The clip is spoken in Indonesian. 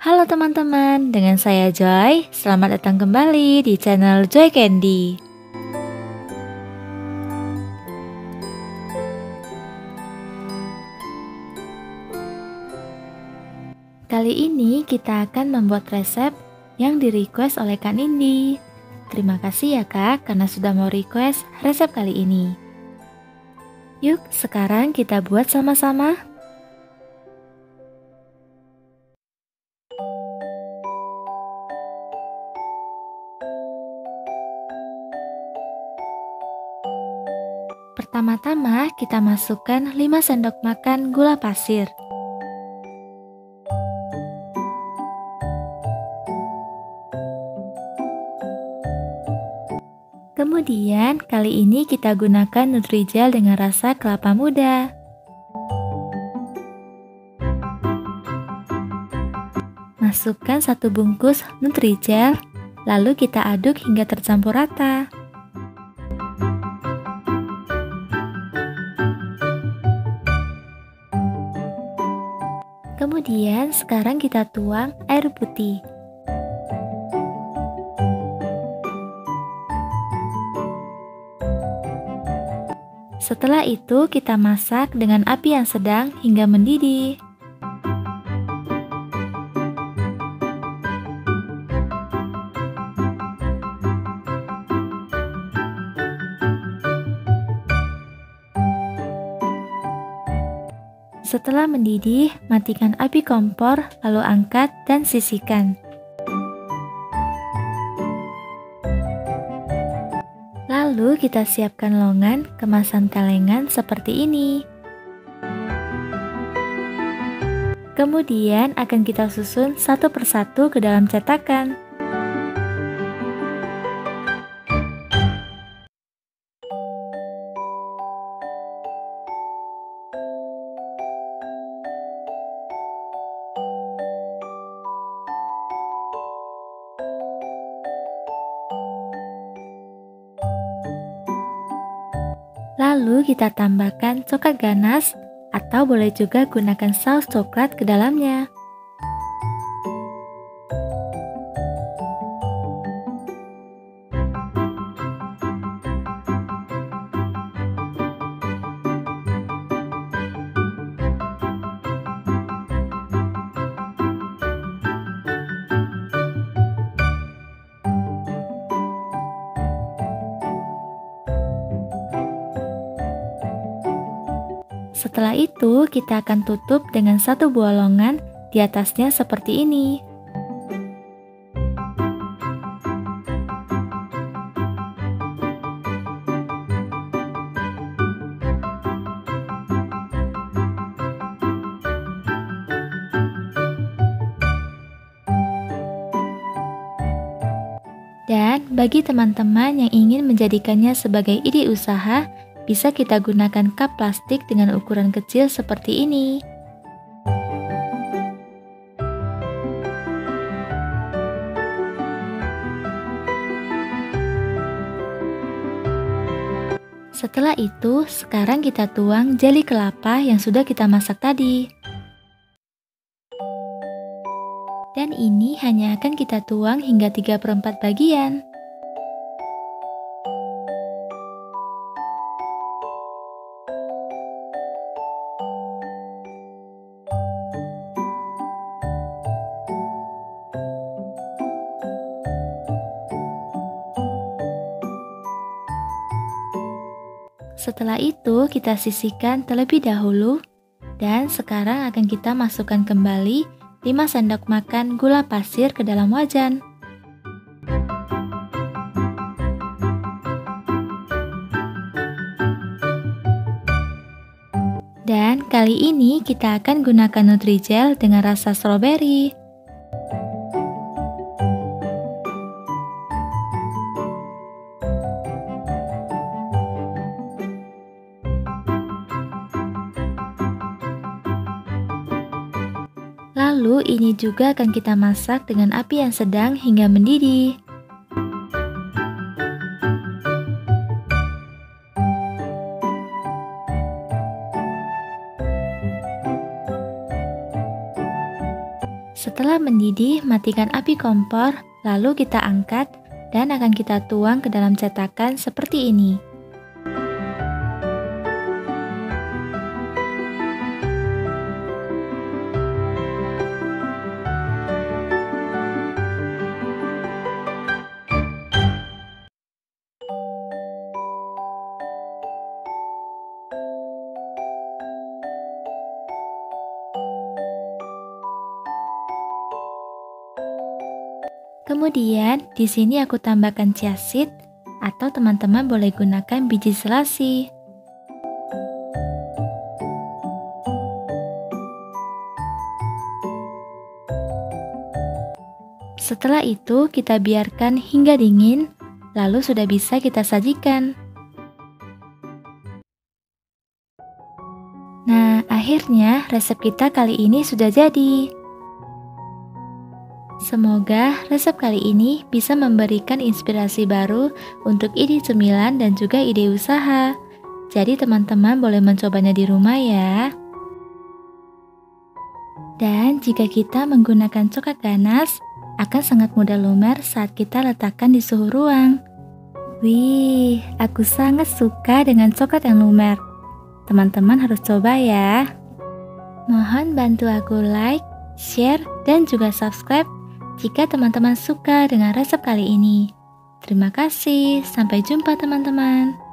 Halo teman-teman, dengan saya Joy. Selamat datang kembali di channel Joy Candy. Kali ini kita akan membuat resep yang di request oleh Kak Nindi. Terima kasih ya Kak karena sudah mau request resep kali ini. Yuk, sekarang kita buat sama-sama. Pertama-tama kita masukkan 5 sendok makan gula pasir. Kemudian kali ini kita gunakan Nutrijel dengan rasa kelapa muda. Masukkan satu bungkus Nutrijel, lalu kita aduk hingga tercampur rata. Kemudian sekarang kita tuang air putih. Setelah itu kita masak dengan api yang sedang hingga mendidih. Setelah mendidih, matikan api kompor, lalu angkat dan sisihkan. Lalu kita siapkan longan kemasan kalengan seperti ini. Kemudian akan kita susun satu persatu ke dalam cetakan. Lalu kita tambahkan coklat ganas atau boleh juga gunakan saus coklat ke dalamnya. Setelah itu, kita akan tutup dengan satu buah longan di atasnya seperti ini. Dan bagi teman-teman yang ingin menjadikannya sebagai ide usaha, bisa kita gunakan cup plastik dengan ukuran kecil seperti ini. Setelah itu, sekarang kita tuang jeli kelapa yang sudah kita masak tadi. Dan ini hanya akan kita tuang hingga 3 per 4 bagian. Setelah itu kita sisihkan terlebih dahulu dan sekarang akan kita masukkan kembali 5 sendok makan gula pasir ke dalam wajan. Dan kali ini kita akan gunakan Nutrijel dengan rasa stroberi. Ini juga akan kita masak dengan api yang sedang hingga mendidih. Setelah mendidih, matikan api kompor, lalu kita angkat dan akan kita tuang ke dalam cetakan seperti ini. Kemudian, di sini aku tambahkan chia atau teman-teman boleh gunakan biji selasi. Setelah itu, kita biarkan hingga dingin, lalu sudah bisa kita sajikan. Nah, akhirnya resep kita kali ini sudah jadi. Semoga resep kali ini bisa memberikan inspirasi baru untuk ide cemilan dan juga ide usaha. Jadi teman-teman boleh mencobanya di rumah ya. Dan jika kita menggunakan coklat ganas, akan sangat mudah lumer saat kita letakkan di suhu ruang. Wih, aku sangat suka dengan coklat yang lumer. Teman-teman harus coba ya. Mohon bantu aku like, share, dan juga subscribe jika teman-teman suka dengan resep kali ini. Terima kasih, sampai jumpa teman-teman.